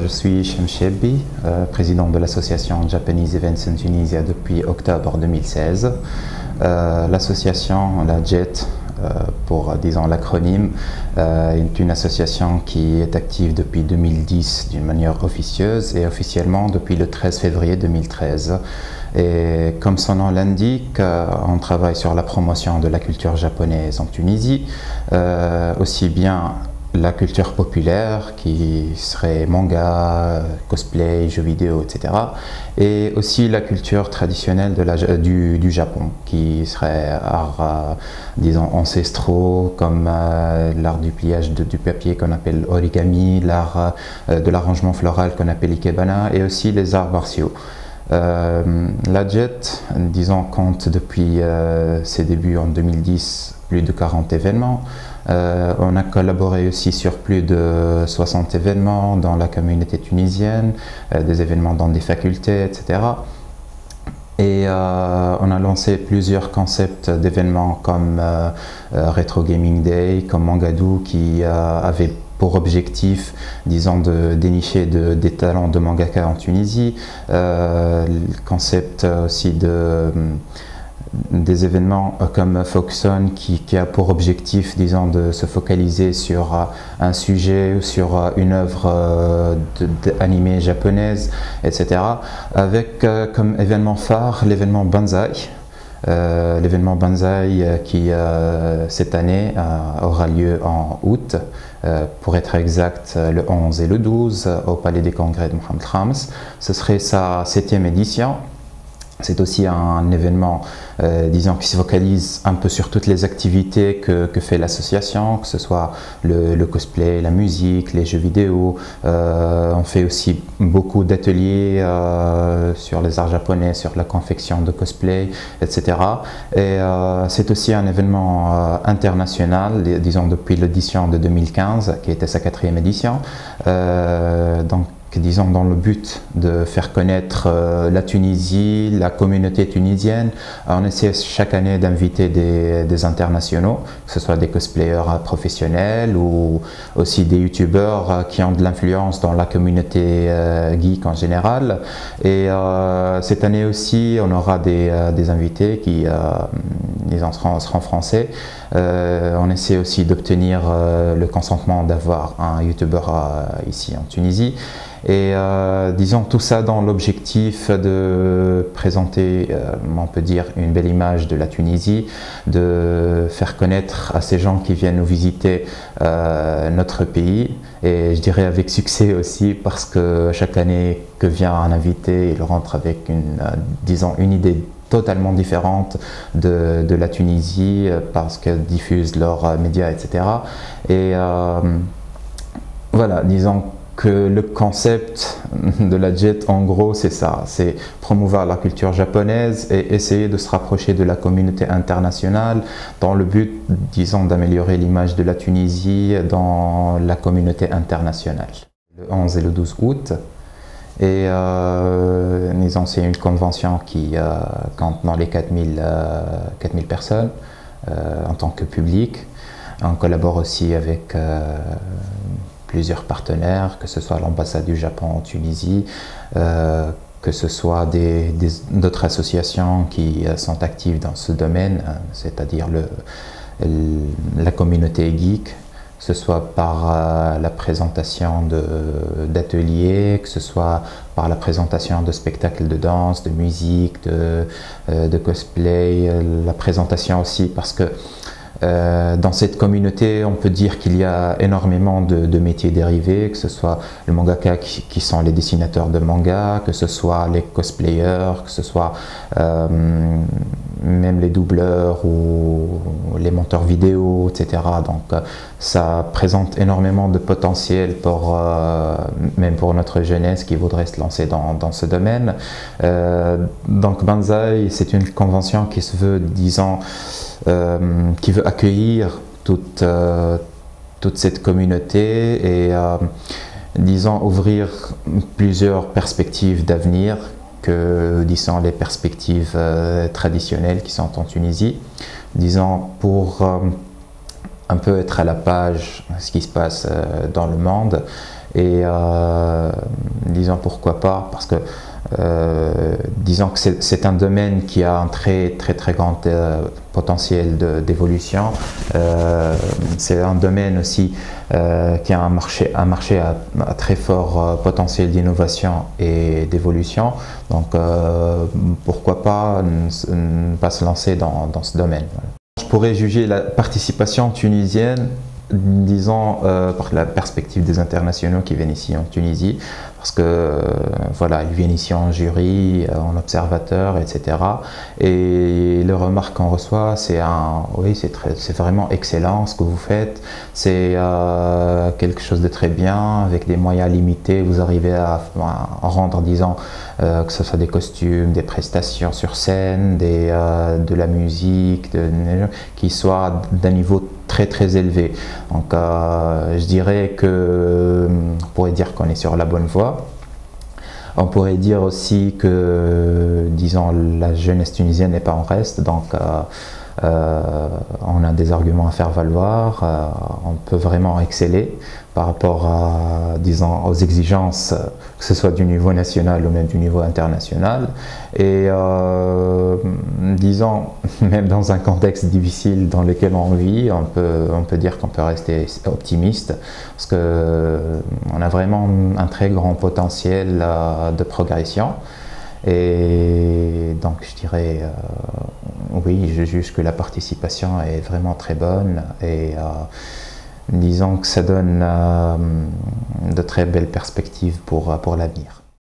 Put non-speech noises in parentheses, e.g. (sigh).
je suis Shem Shebi, euh, président de l'association Japanese Events in Tunisia depuis octobre 2016. Euh, l'association, la JET, euh, pour disons l'acronyme, est une association qui est active depuis 2010 d'une manière officieuse et officiellement depuis le 13 février 2013. Et comme son nom l'indique, on travaille sur la promotion de la culture japonaise en Tunisie, aussi bien la culture populaire qui serait manga, cosplay, jeux vidéo, etc. Et aussi la culture traditionnelle du, Japon qui serait art, euh, disons, ancestraux comme euh, l'art du pliage du papier qu'on appelle origami, l'art euh, de l'arrangement floral qu'on appelle ikebana et aussi les arts martiaux. la JET, disons, compte depuis ses débuts en 2010 plus de 40 événements. Euh, on a collaboré aussi sur plus de 60 événements dans la communauté tunisienne, euh, des événements dans des facultés, etc. Et euh, on a lancé plusieurs concepts d'événements comme Retro Gaming Day, comme Mangadou, qui avait pour objectif, disons, de dénicher des talents de mangaka en Tunisie. le concept aussi de des événements euh, comme Foxon qui, a pour objectif, disons, de se focaliser sur euh, un sujet ou sur euh, une œuvre animée japonaise, etc. Avec comme événement phare l'événement Banzai. l'événement Banzai qui cette année aura lieu en août, pour être exact le 11 et le 12 au Palais des Congrès de Mohamed Khams. Ce serait sa septième édition c'est aussi un événement, euh, disons, qui se focalise un peu sur toutes les activités que, fait l'association, que ce soit le, cosplay, la musique, les jeux vidéo. Euh, on fait aussi beaucoup d'ateliers euh, sur les arts japonais, sur la confection de cosplay, etc. Et c'est aussi un événement international, disons, depuis l'édition de 2015, qui était sa quatrième édition. donc, disons, dans le but de faire connaître euh, la Tunisie, la communauté tunisienne. On essaie chaque année d'inviter des, internationaux, que ce soit des cosplayers professionnels ou aussi des youtubeurs euh, qui ont de l'influence dans la communauté euh, geek en général. Et cette année aussi, on aura des, invités qui disons, seront, seront français. on essaie aussi d'obtenir le consentement d'avoir un youtubeur ici en Tunisie. Et euh, disons tout ça dans l'objectif de présenter, euh, on peut dire, une belle image de la Tunisie, de faire connaître à ces gens qui viennent nous visiter euh, notre pays. Et je dirais avec succès aussi parce que chaque année que vient un invité, il rentre avec une, disons, une idée totalement différente de, de la Tunisie parce qu'elle diffuse leurs médias, etc. Et voilà, disons que le concept de la JET, en gros, c'est ça, c'est promouvoir la culture japonaise et essayer de se rapprocher de la communauté internationale dans le but, disons, d'améliorer l'image de la Tunisie dans la communauté internationale. Le 11 et le 12 août, et euh, c'est une convention qui euh, compte dans les 4000, 4000 euh, personnes euh, en tant que public. On collabore aussi avec euh, plusieurs partenaires, que ce soit l'ambassade du Japon en Tunisie, euh, que ce soit d'autres associations qui euh, sont actives dans ce domaine, hein, c'est-à-dire la communauté geek, que ce soit par euh, la présentation d'ateliers, que ce soit par la présentation de spectacles de danse, de musique, de cosplay, la présentation aussi parce que euh, dans cette communauté, on peut dire qu'il y a énormément de, métiers dérivés, que ce soit le mangaka qui, sont les dessinateurs de manga, que ce soit les cosplayers, que ce soit euh, même les doubleurs ou les monteurs vidéo, etc. Donc ça présente énormément de potentiel pour, euh, même pour notre jeunesse qui voudrait se lancer dans, dans ce domaine. donc Banzai, c'est une convention qui se veut, disons, euh, qui veut accueillir toute, euh, toute cette communauté et, euh, disons, ouvrir plusieurs perspectives d'avenir que, disons, les perspectives traditionnelles qui sont en Tunisie. Disons, pour un peu être à la page de ce qui se passe dans le monde Et disons pourquoi pas, parce que disons que c'est un domaine qui a un très très très grand potentiel d'évolution. c'est un domaine aussi qui a un marché, un marché à, très fort potentiel d'innovation et d'évolution. Donc pourquoi pas ne pas se lancer dans, dans ce domaine. Je pourrais juger la participation tunisienne disons, euh, par la perspective des internationaux qui viennent ici en Tunisie, parce que euh, voilà, ils viennent ici en jury, euh, en observateur, etc. Et les remarques qu'on reçoit, c'est un, oui, c'est vraiment excellent ce que vous faites. C'est quelque chose de très bien, avec des moyens limités, vous arrivez à, rendre, disons, que ce soit des costumes, des prestations sur scène, des, de la musique, qui soient d'un niveau très très élevé. Donc euh, je dirais que on pourrait dire qu'on est sur la bonne voie. On pourrait dire aussi que, disons, la jeunesse tunisienne n'est pas en reste, donc euh, euh, on a des arguments à faire valoir, euh, on peut vraiment exceller par rapport à, disons, aux exigences, que ce soit du niveau national ou même du niveau international. Et euh, disons, (laughs) même dans un contexte difficile dans lequel on vit, on peut, on peut dire qu'on peut rester optimiste parce qu'on a vraiment un très grand potentiel de progression. Et donc je dirais, euh, oui, je juge que la participation est vraiment très bonne et euh, disons que ça donne euh, de très belles perspectives pour, pour l'avenir.